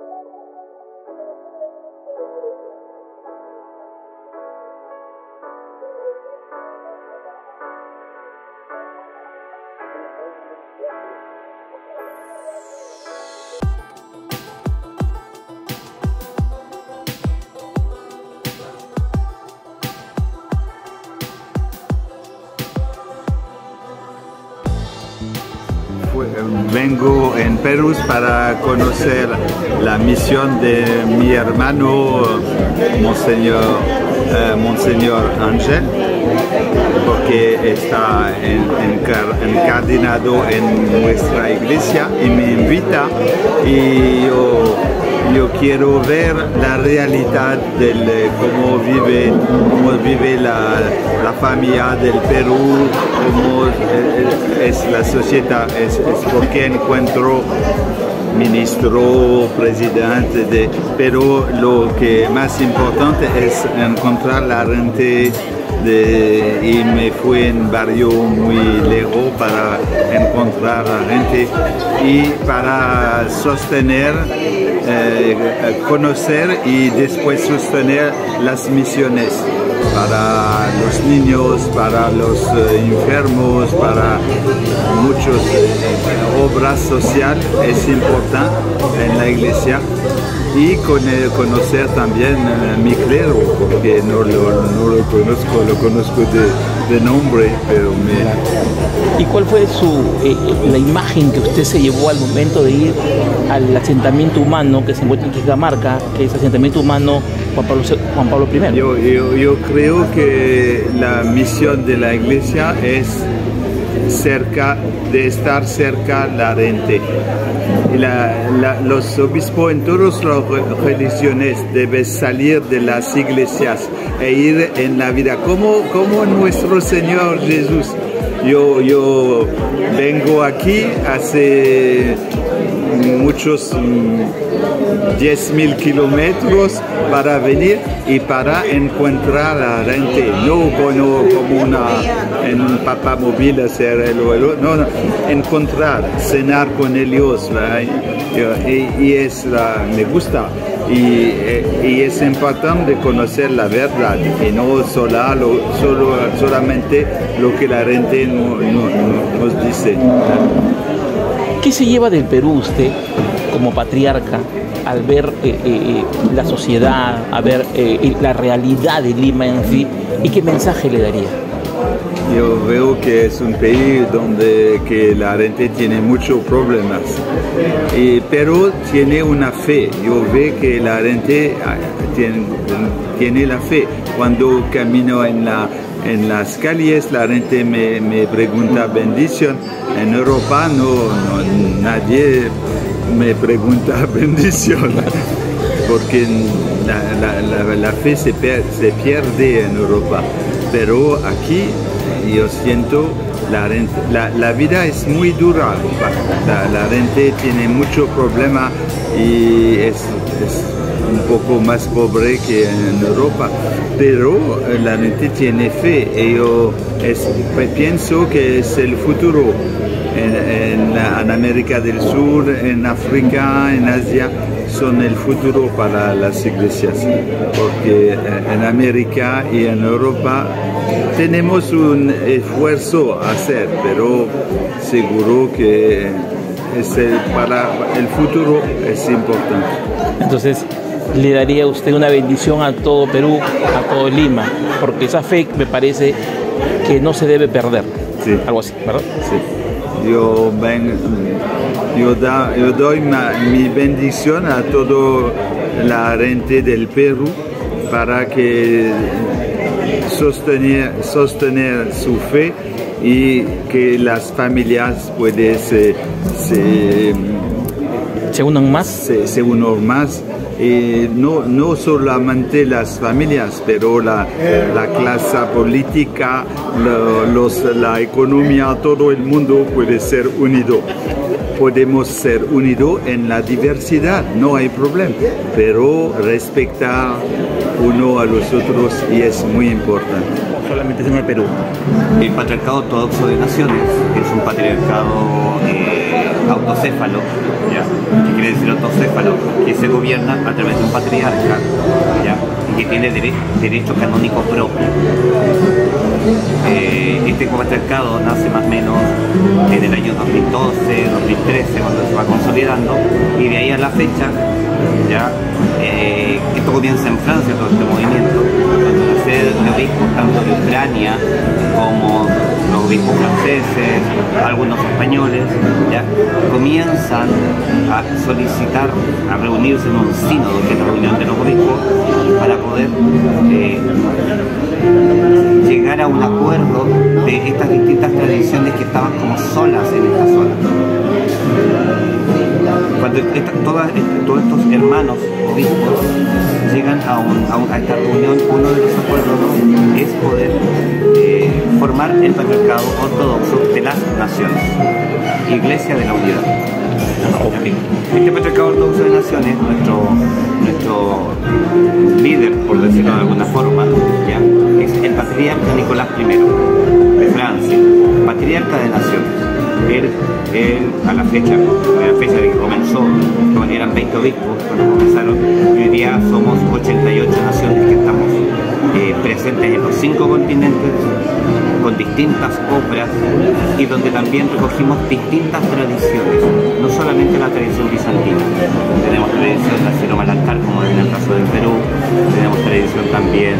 Thank you. Vengo en Perú para conocer la misión de mi hermano Monseñor, eh, Monseñor Ángel, porque está encardinado en nuestra iglesia y me invita y yo, quiero ver la realidad de cómo vive, cómo vive la, la familia del Perú, cómo es la sociedad, es, porque encuentro ministro, presidente, de, pero lo que más importante es encontrar la gente de, y me fui en barrio muy lejos para encontrar a gente y para sostener, eh, conocer y después sostener las misiones para los niños, para los eh, enfermos, para muchas obras sociales es importante en la iglesia y conocer también mi clero, porque no lo, conozco, lo conozco de, nombre, pero me... ¿Y cuál fue su, eh, la imagen que usted se llevó al momento de ir al asentamiento humano que se encuentra en Quijamarca, que es asentamiento humano Juan Pablo, Juan Pablo I? Yo, yo, yo creo que la misión de la iglesia es cerca de estar cerca la gente. los obispos en todas las religiones deben salir de las iglesias e ir en la vida, como, como nuestro Señor Jesús. Yo, yo vengo aquí hace muchos 10 mm, kilómetros para venir y para encontrar a la gente, no como, como una, en un papamóvil hacer el no, no, encontrar, cenar con ellos, y, y, es la, me gusta. Y, y, es importante conocer la verdad y no solo, solo, solamente lo que la gente nos dice. ¿Qué se lleva del Perú usted como patriarca al ver eh, eh, eh, la sociedad, a ver la realidad de Lima en sí y qué mensaje le daría? Yo veo que es un país donde que la gente tiene muchos problemas, pero tiene una fe. Yo veo que la gente ah, tiene, tiene la fe. Cuando camino en la en las calles la gente me, pregunta bendición. En Europa no, nadie me pregunta bendición porque la, fe se, pierde en Europa. Pero aquí yo siento la, la, vida es muy dura. La, gente tiene mucho problema y es un poco más pobre que en Europa, pero eh, la gente tiene fe. Y yo pienso que es el futuro. En, América del Sur, en África, en Asia, son el futuro para las iglesias, porque eh, en América y en Europa tenemos un esfuerzo a hacer, pero seguro que es para el futuro es importante. Entonces, le daría usted una bendición a todo Perú, a todo Lima, porque esa fe me parece que no se debe perder. Sí. Algo así, ¿verdad? Sí. Yo, ven, yo, da, yo doy mi bendición a toda la gente del Perú para que sostener, sostener su fe y que las familias pueden se, se, unan más. Se, se unan más no, no solamente las familias, pero la, la clase política, los, la economía, todo el mundo puede ser unido. Podemos ser unidos en la diversidad, no hay problema, pero respetar uno a los otros y es muy importante. Solamente en el Perú. El patriarcado ortodoxo de naciones es un patriarcado eh, autocéfalo, ¿ya? ¿Qué quiere decir autocéfalo? Que se gobierna a través de un patriarca, ¿ya? Y que tiene derecho canónico propio. Eh, este patriarcado nace más o menos en el año 2012, 2013, cuando se va consolidando, y de ahí a la fecha, ya, eh, esto comienza en Francia, todo este movimiento, cuando la sede de obispos, tanto de Ucrania como los obispos franceses, algunos españoles, ya comienzan a solicitar, a reunirse en un sínodo, que es la reunión de los obispos, para poder eh, llegar a un acuerdo de estas distintas tradiciones que estaban como solas en esta zona. Cuando todos estos hermanos obispos llegan a, esta reunión, uno de los acuerdos es poder eh, formar el patriarcado ortodoxo de las naciones, Iglesia de la Unidad. Este patriarcado ortodoxo de naciones, nuestro, nuestro líder, por decirlo de alguna forma, ¿ya? es el patriarca Nicolás I de Francia, patriarca de naciones. Él, a la fecha, a la fecha de que comenzó, eran 20 obispos, cuando comenzaron, hoy día somos 88 naciones que estamos eh, presentes en los cinco continentes, con distintas obras y donde también recogimos distintas tradiciones, no solamente la tradición bizantina, tenemos tradición de Malancár como en el caso del Perú, tenemos tradición también,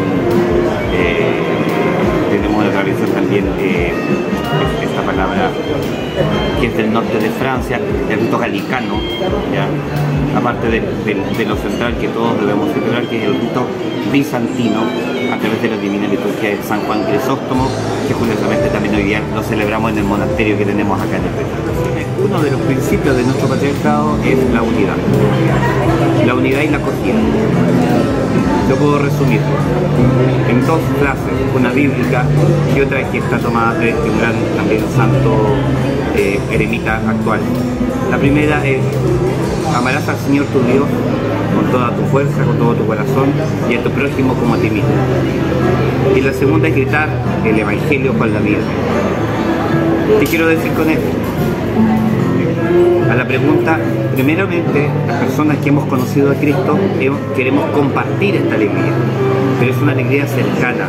eh, tenemos la tradición también, eh, esta palabra que es del norte de Francia, el rito galicano, aparte de, lo central que todos debemos celebrar, que es el rito bizantino, a través de la Divina Liturgia de San Juan Crisóstomo, que curiosamente también hoy día lo celebramos en el monasterio que tenemos acá en el. Uno de los principios de nuestro patriarcado es la unidad, la unidad y la acogida. Lo puedo resumir en dos frases, una bíblica y otra que está tomada de un gran también santo eh, eremita actual. La primera es, amarás al Señor tu Dios con toda tu fuerza, con todo tu corazón y a tu prójimo como a ti mismo. Y la segunda es gritar el Evangelio con la vida. ¿Qué quiero decir con esto? A la pregunta, primeramente, las personas que hemos conocido a Cristo queremos compartir esta alegría, pero es una alegría cercana.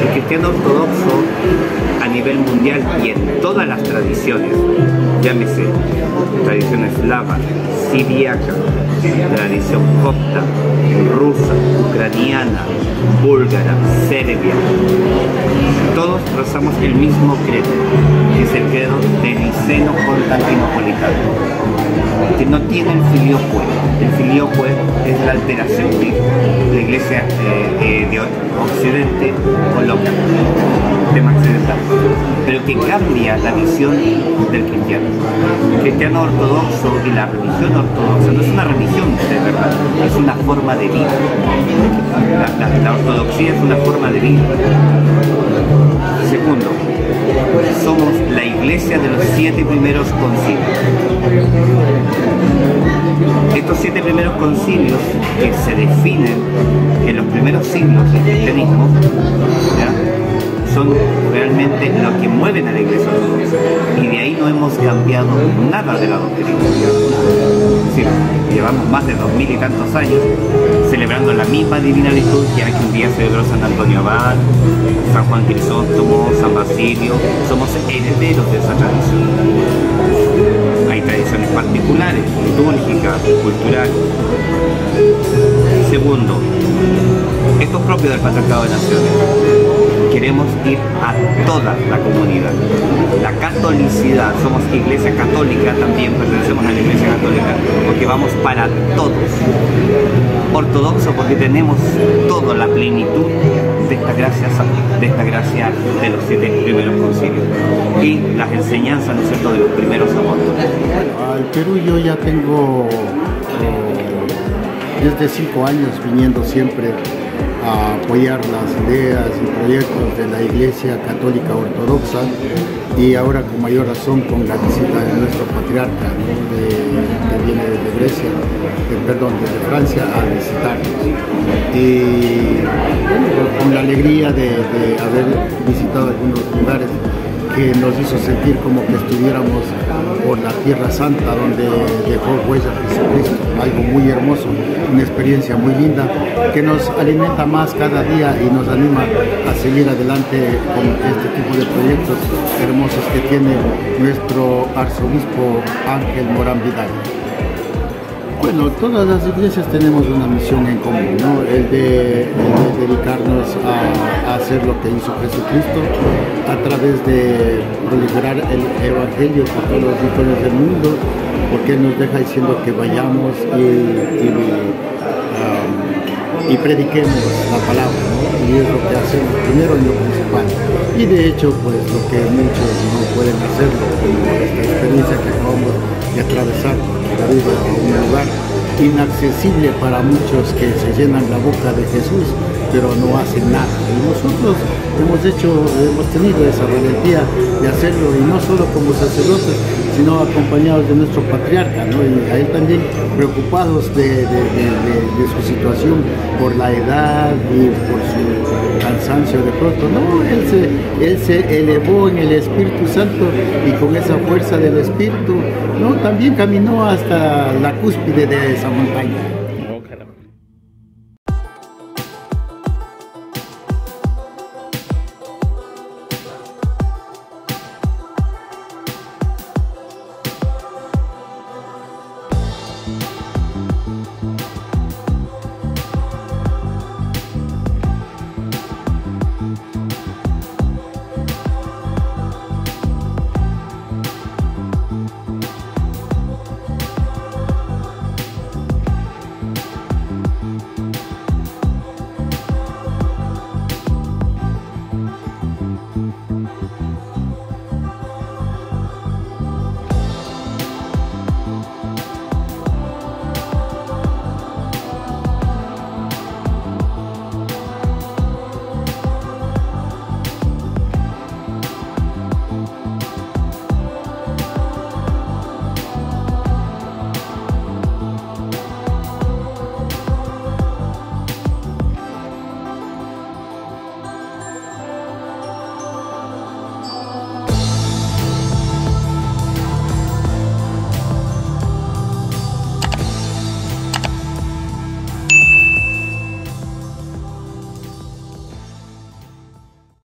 El cristiano ortodoxo a nivel mundial y en todas las tradiciones, llámese tradición eslava, siriaca, tradición copta, rusa, ucraniana, búlgara, serbia, todos rezamos el mismo credo, que es el credo de Niceno Constantinopolitano que no tiene el filioque. El filioque es la alteración que la iglesia eh, eh, de Occidente coloca, tema occidental, pero que cambia la visión del cristiano. El cristiano ortodoxo y la religión ortodoxa no es una religión de verdad, es una forma de vida. la ortodoxia es una forma de vida. Segundo, somos la iglesia de los siete primeros concilios. Estos siete primeros concilios que se definen en los primeros siglos del cristianismo, son realmente lo que mueven a la iglesia. Y de ahí no hemos cambiado nada de la doctrina. Decir, llevamos más de dos mil y tantos años celebrando la misma divina liturgia que un día celebró San Antonio Abad, San Juan Crisóstomo, San Basilio. Somos herederos de esa tradición. Hay tradiciones particulares, litúrgicas, culturales. Segundo, esto es propio del Patriarcado de Naciones queremos ir a toda la comunidad. La catolicidad, somos iglesia católica también, pertenecemos a la iglesia católica, porque vamos para todos. Ortodoxo porque tenemos toda la plenitud de esta gracia, de esta gracia de los siete primeros concilios y las enseñanzas, ¿no es cierto?, de los primeros apóstoles. Al Perú yo ya tengo eh, desde cinco años viniendo siempre a apoyar las ideas y proyectos de la Iglesia Católica Ortodoxa y ahora con mayor razón con la visita de nuestro patriarca que viene desde Grecia, perdón, desde Francia a visitarnos. Y con la alegría de, haber visitado algunos lugares que nos hizo sentir como que estuviéramos por la Tierra Santa donde dejó huella Jesucristo, algo muy hermoso, una experiencia muy linda que nos alimenta más cada día y nos anima a seguir adelante con este tipo de proyectos hermosos que tiene nuestro arzobispo Ángel Morán Vidal. Bueno, todas las iglesias tenemos una misión en común, ¿no? el, de, dedicarnos a, hacer lo que hizo Jesucristo a través de proliferar el Evangelio por todos los rincones del mundo, porque nos deja diciendo que vayamos y, y, um, prediquemos la palabra, y es lo que hacemos primero en lo principal. Y de hecho, pues lo que muchos no pueden hacerlo, como esta experiencia que acabamos de atravesar a un lugar inaccesible para muchos que se llenan la boca de Jesús, pero no hacen nada. Y nosotros hemos hecho, hemos tenido esa valentía de hacerlo, y no solo como sacerdotes, sino acompañados de nuestro patriarca, ¿no? y a él también preocupados de, su situación por la edad y por su cansancio de pronto. No, él se, él se elevó en el Espíritu Santo y con esa fuerza del Espíritu, ¿no? también caminó hasta la cúspide de esa montaña.